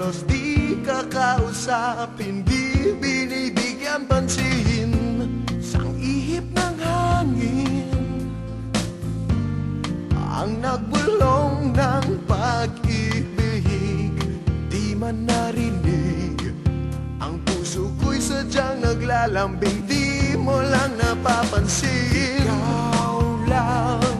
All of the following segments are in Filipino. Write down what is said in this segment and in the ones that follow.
halos di kakausapin Di binibigyan pansin Sang ihip ng hangin. Ang nagbulong ng pag-ibig Di man narinig. Ang puso ko'y sadyang naglalambing Di mo lang napapansin. Ikaw lang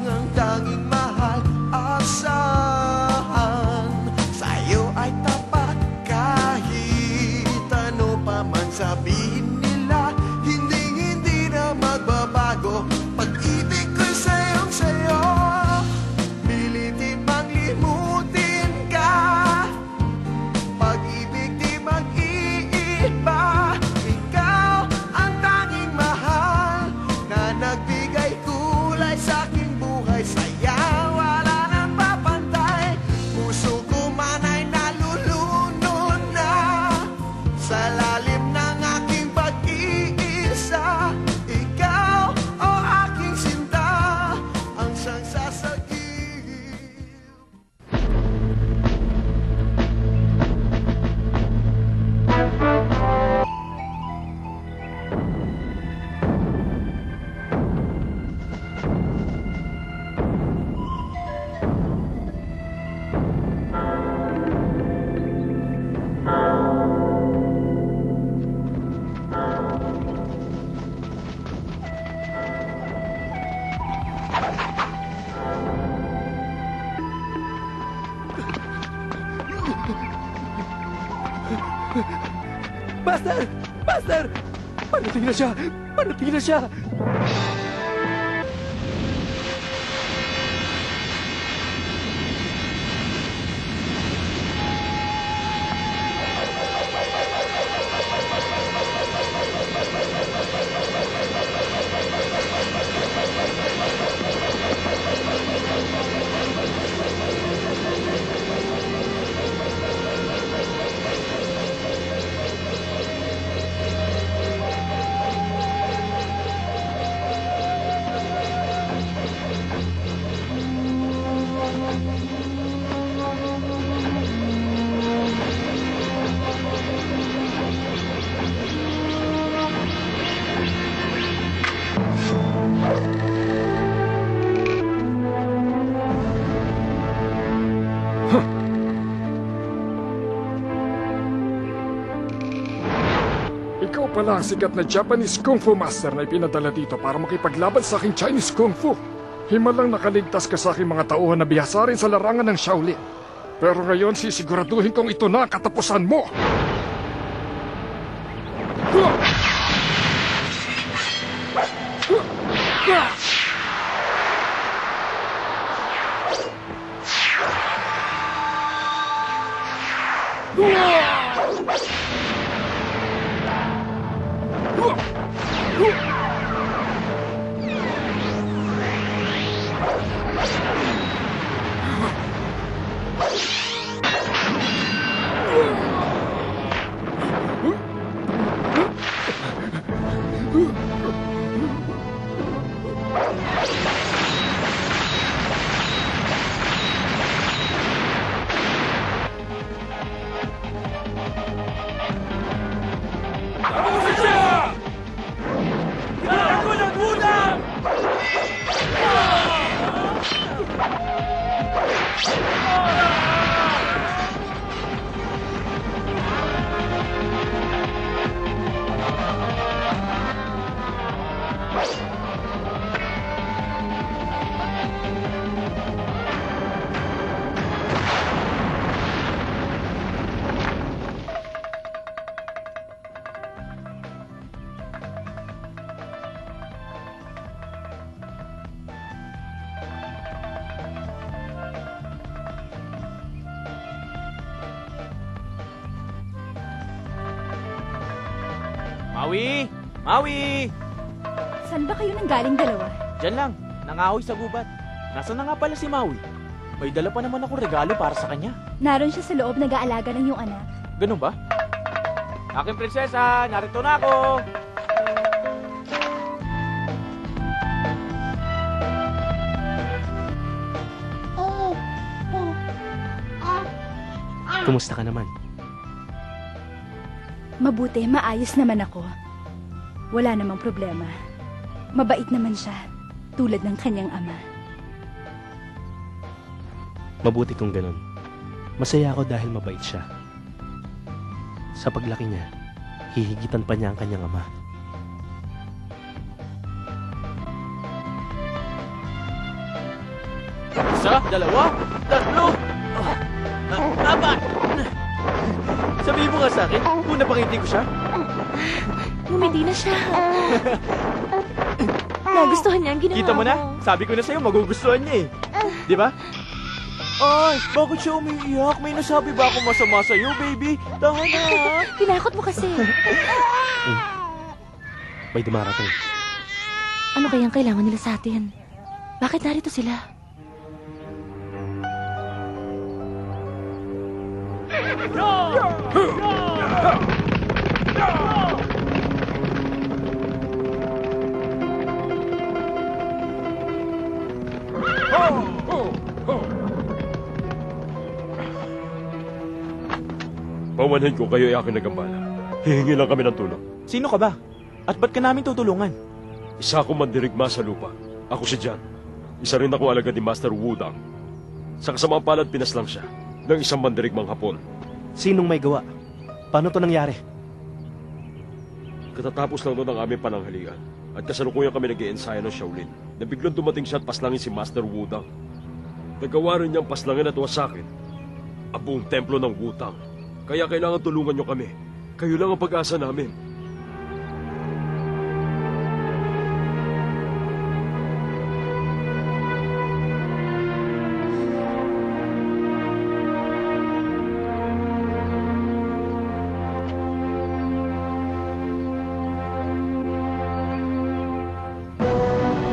Master! Master! Parating na siya! Parating na siya! Ikaw pala ang sikat na Japanese Kung Fu Master na ipinadala dito para makipaglaban sa aking Chinese Kung Fu. Himalang nakaligtas ka sa aking mga tauhan na bihasa rin sa larangan ng Shaolin. Pero ngayon sisiguraduhin kong ito na katapusan mo. Ooh! Maui! Maui! Saan ba kayo nanggaling dalawa? Diyan lang, nangahoy sa gubat. Nasaan na nga pala si Maui? May dala pa naman ako regalo para sa kanya. Naroon siya sa loob nag-aalaga ng iyong anak. Ganun ba? Aking prinsesa, narito na ako! Kumusta ka naman? Mabuti, maayos naman ako. Wala namang problema. Mabait naman siya, tulad ng kanyang ama. Mabuti kung ganun. Masaya ako dahil mabait siya. Sa paglaki niya, hihigitan pa niya ang kanyang ama. Isa, dalawa, tatlo, ah, ah, apat. Sabihin mo nga sa akin, kung napangiti ko siya. Ngumiti na siya. Nagustuhan niya ang ginawa Kita mo na? Sabi ko na sa'yo, magugustuhan niya eh. Di ba? Ay, bakit siya umiiyak? May nasabi ba akong masama sa'yo, baby? Tahan na. Tinakot mo kasi. May dumarating. Ano kayang kailangan nila sa atin? Bakit narito sila? Pawanhin ko kayo ay aking nagambala. Hihingi lang kami ng tulong. Sino ka ba? At ba't ka namin tutulungan? Isa akong mandirigma sa lupa. Ako si John. Isa rin ako alagad ni Master Wudang. Sa kasamaang palad, pinaslang siya ng isang mandirigmang hapon. Sinong may gawa? Paano to nangyari? Katatapos lang doon ang aming pananghalian at kasalukuyan kami nag ensayo ng Shaolin na biglang dumating siya at paslangin si Master Wudang. Nagawa rin niyang paslangin at wasakin ang buong templo ng Wutang. Kaya kailangan tulungan niyo kami. Kayo lang ang pag-asa namin.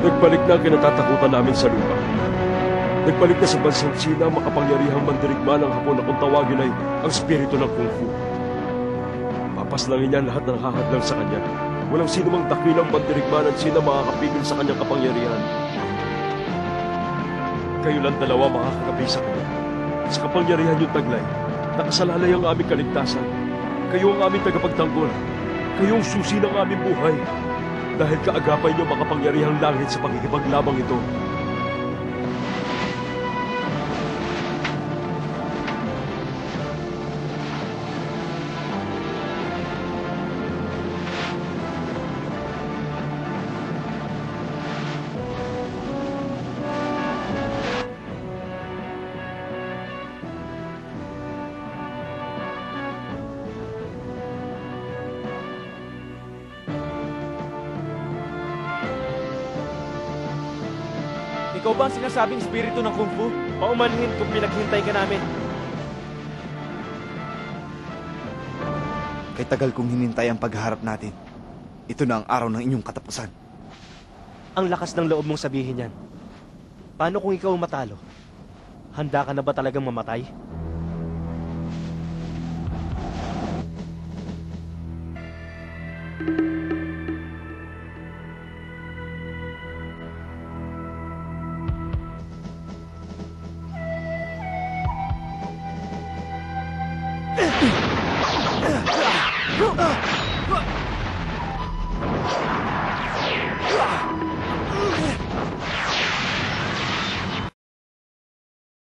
Nagbalik na ang kinatatakutan namin sa lupa. Nagbalik na sa bansang China ang makapangyarihang mandirigma ng hapon na kung tawagin ay ang spirito ng Kung Fu. Papaslangin niya lahat ng hahadlang sa kanya. Walang sino mang dakilang mandirigma ng China makakapigil sa kanyang kapangyarihan. Kayo lang dalawa makakagabi sa kanya. Sa kapangyarihan yung taglay, nakasalalay ang aming kaligtasan. Kayo ang aming tagapagtanggol. Kayo ang susi ng aming buhay. Dahil kaagapay niyo makapangyarihang langit sa pakikipaglabang ito. Ikaw ba ang sinasabing spirito ng Kung Fu? Paumanhin kung pinaghintay ka namin. Kay tagal kong hinintay ang pagharap natin. Ito na ang araw ng inyong katapusan. Ang lakas ng loob mong sabihin yan. Paano kung ikaw matalo? Handa ka na ba talagang mamatay? Uh.